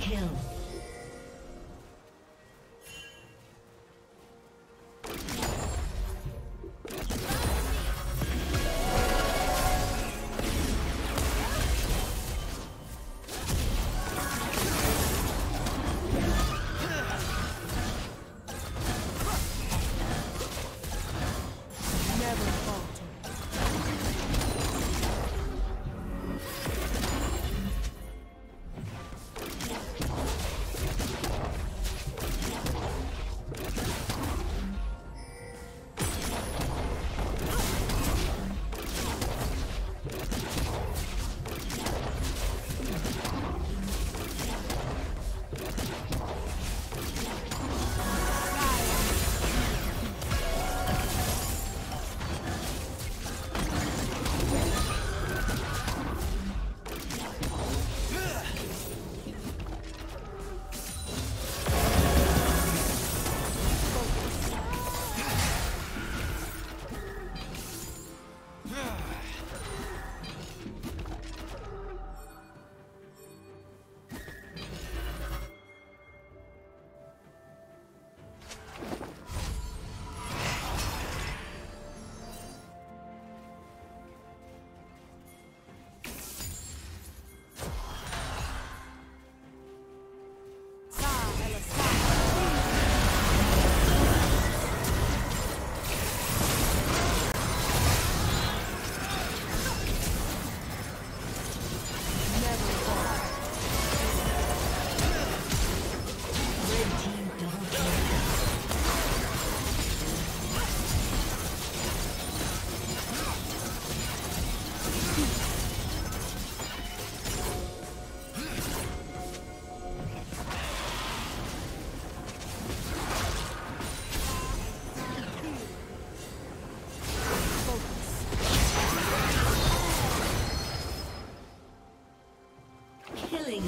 kill.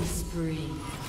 Spree.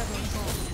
Terrible fall.